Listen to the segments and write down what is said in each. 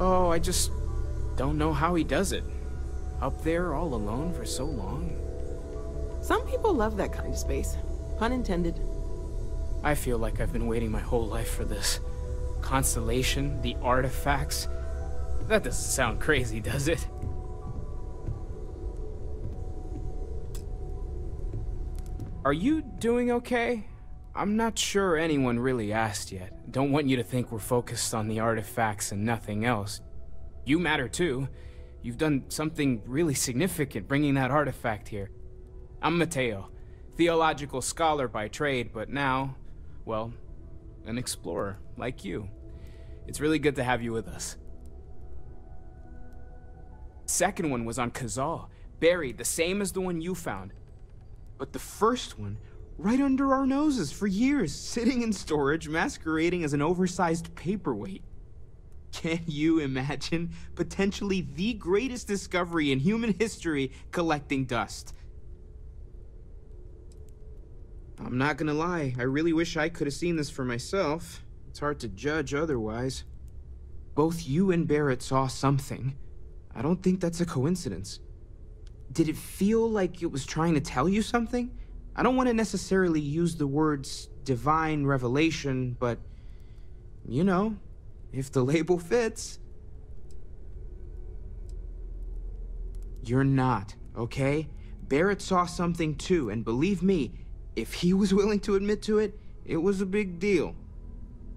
Oh, I just don't know how he does it. Up there all alone for so long. Some people love that kind of space. Pun intended. I feel like I've been waiting my whole life for this. Constellation, the artifacts. That doesn't sound crazy, does it? Are you doing okay? I'm not sure anyone really asked yet. Don't want you to think we're focused on the artifacts and nothing else. You matter too. You've done something really significant bringing that artifact here. I'm Matteo, theological scholar by trade, but now, well, an explorer like you. It's really good to have you with us. Second one was on Kazal, buried the same as the one you found. But the first one, right under our noses for years, sitting in storage, masquerading as an oversized paperweight. Can you imagine potentially the greatest discovery in human history collecting dust? I'm not gonna lie, I really wish I could have seen this for myself. It's hard to judge otherwise. Both you and Barrett saw something. I don't think that's a coincidence. Did it feel like it was trying to tell you something? I don't want to necessarily use the words divine revelation, but you know, if the label fits. You're not, okay? Barrett saw something too, and believe me, if he was willing to admit to it, it was a big deal.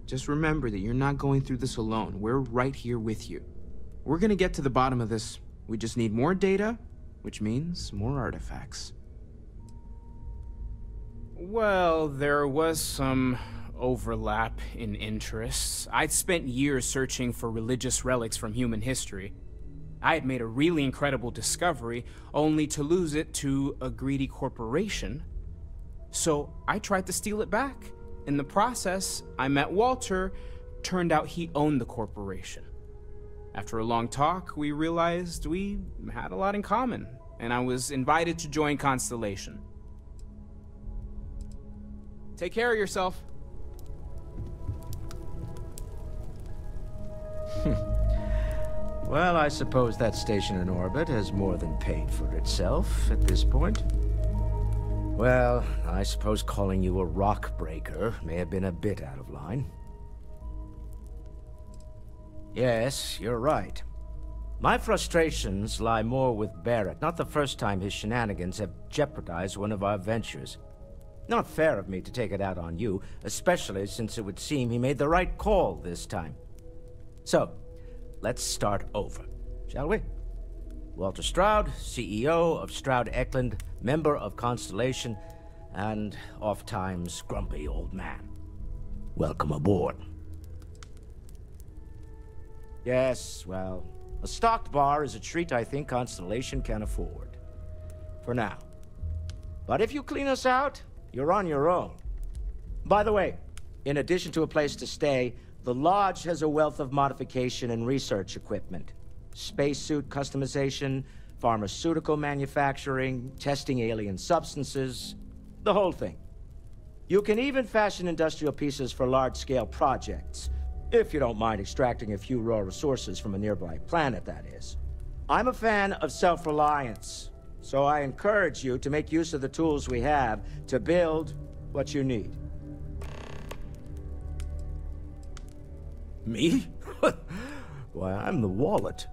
Just remember that you're not going through this alone. We're right here with you. We're gonna get to the bottom of this. We just need more data, which means more artifacts. Well, there was some overlap in interests. I'd spent years searching for religious relics from human history. I had made a really incredible discovery, only to lose it to a greedy corporation. So I tried to steal it back. In the process, I met Walter. Turned out he owned the corporation. After a long talk, we realized we had a lot in common, and I was invited to join Constellation. Take care of yourself. well, I suppose that station in orbit has more than paid for itself at this point. Well, I suppose calling you a rock breaker may have been a bit out of line. Yes, you're right. My frustrations lie more with Barrett, not the first time his shenanigans have jeopardized one of our ventures. Not fair of me to take it out on you, especially since it would seem he made the right call this time. So, let's start over, shall we? Walter Stroud, CEO of Stroud Eklund, member of Constellation, and oft-times grumpy old man. Welcome aboard. Yes, well, a stocked bar is a treat I think Constellation can afford. For now. But if you clean us out, you're on your own. By the way, in addition to a place to stay, the Lodge has a wealth of modification and research equipment. Spacesuit customization, pharmaceutical manufacturing, testing alien substances, the whole thing. You can even fashion industrial pieces for large-scale projects, if you don't mind extracting a few raw resources from a nearby planet, that is. I'm a fan of self-reliance, so I encourage you to make use of the tools we have to build what you need. Me? Why, I'm the wallet.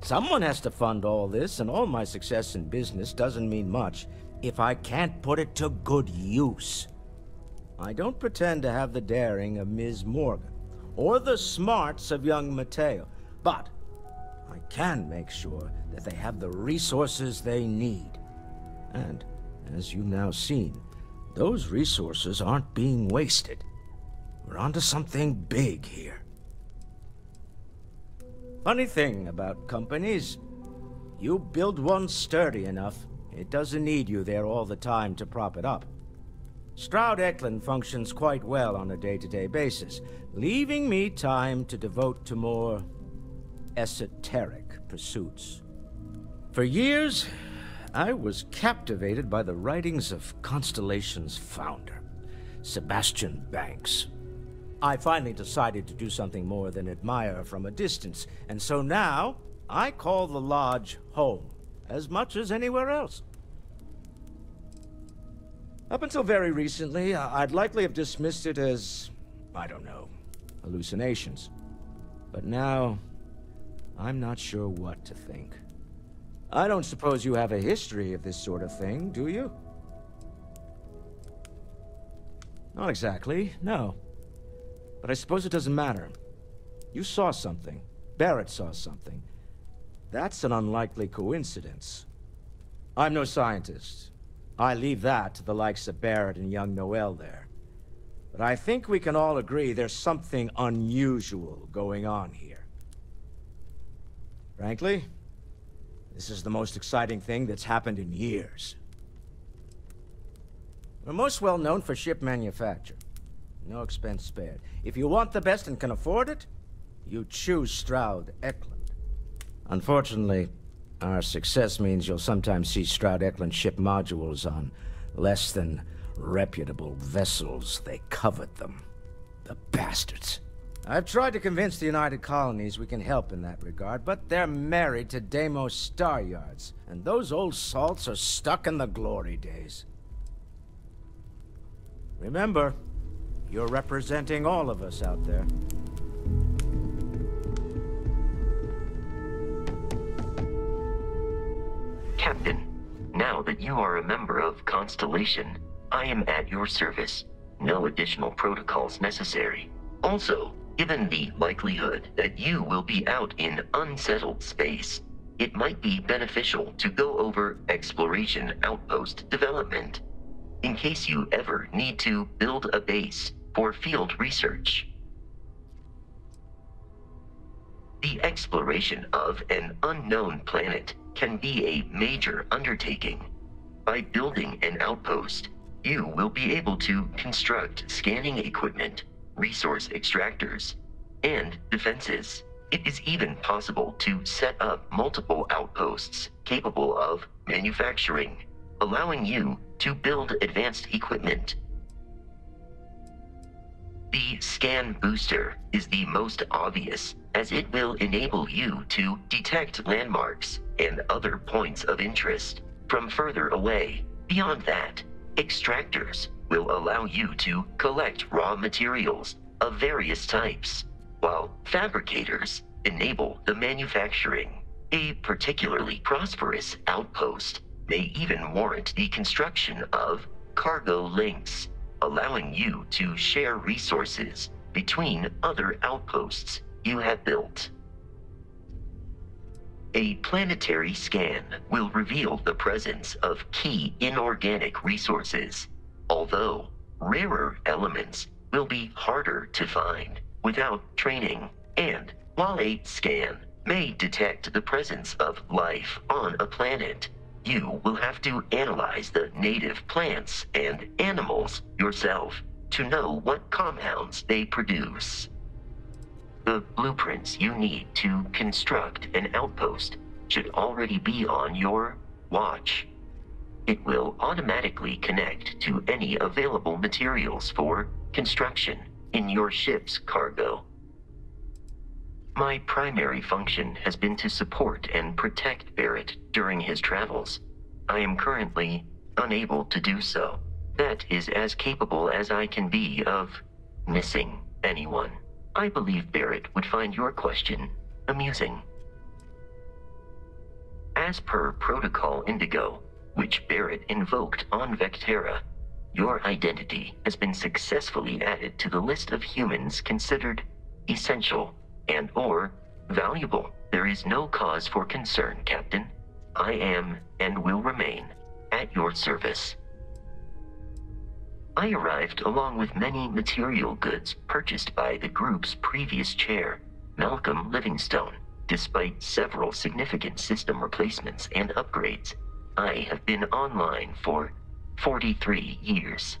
Someone has to fund all this, and all my success in business doesn't mean much if I can't put it to good use. I don't pretend to have the daring of Ms. Morgan or the smarts of young Matteo. But I can make sure that they have the resources they need. And, as you've now seen, those resources aren't being wasted. We're onto something big here. Funny thing about companies, you build one sturdy enough, it doesn't need you there all the time to prop it up. Stroud Eklund functions quite well on a day-to-day -day basis, leaving me time to devote to more esoteric pursuits. For years, I was captivated by the writings of Constellation's founder, Sebastian Banks. I finally decided to do something more than admire from a distance, and so now I call the Lodge home, as much as anywhere else. Up until very recently, I'd likely have dismissed it as, I don't know, hallucinations. But now, I'm not sure what to think. I don't suppose you have a history of this sort of thing, do you? Not exactly, no. But I suppose it doesn't matter. You saw something. Barrett saw something. That's an unlikely coincidence. I'm no scientist. I leave that to the likes of Barrett and young Noel there. But I think we can all agree there's something unusual going on here. Frankly, this is the most exciting thing that's happened in years. We're most well known for ship manufacture. No expense spared. If you want the best and can afford it, you choose Stroud Eklund. Unfortunately, our success means you'll sometimes see Stroud Eklund ship modules on less than reputable vessels. They covet them. The bastards. I've tried to convince the United Colonies we can help in that regard, but they're married to Deimos Star Yards, and those old salts are stuck in the glory days. Remember, you're representing all of us out there. Captain, now that you are a member of Constellation, I am at your service. No additional protocols necessary. Also, given the likelihood that you will be out in unsettled space, it might be beneficial to go over exploration outpost development in case you ever need to build a base for field research. The exploration of an unknown planet can be a major undertaking. By building an outpost, you will be able to construct scanning equipment, resource extractors, and defenses. It is even possible to set up multiple outposts capable of manufacturing, allowing you to build advanced equipment. The scan booster is the most obvious, as it will enable you to detect landmarks and other points of interest from further away. Beyond that, extractors will allow you to collect raw materials of various types, while fabricators enable the manufacturing. A particularly prosperous outpost may even warrant the construction of cargo links, allowing you to share resources between other outposts you have built. A planetary scan will reveal the presence of key inorganic resources, although rarer elements will be harder to find without training. And while a scan may detect the presence of life on a planet, you will have to analyze the native plants and animals yourself to know what compounds they produce. The blueprints you need to construct an outpost should already be on your watch. It will automatically connect to any available materials for construction in your ship's cargo. My primary function has been to support and protect Barrett during his travels. I am currently unable to do so. That is as capable as I can be of missing anyone. I believe Barrett would find your question amusing. As per Protocol Indigo, which Barrett invoked on Vectera, your identity has been successfully added to the list of humans considered essential and or valuable. There is no cause for concern, Captain. I am and will remain at your service. I arrived along with many material goods purchased by the group's previous chair, Malcolm Livingstone. Despite several significant system replacements and upgrades, I have been online for 43 years.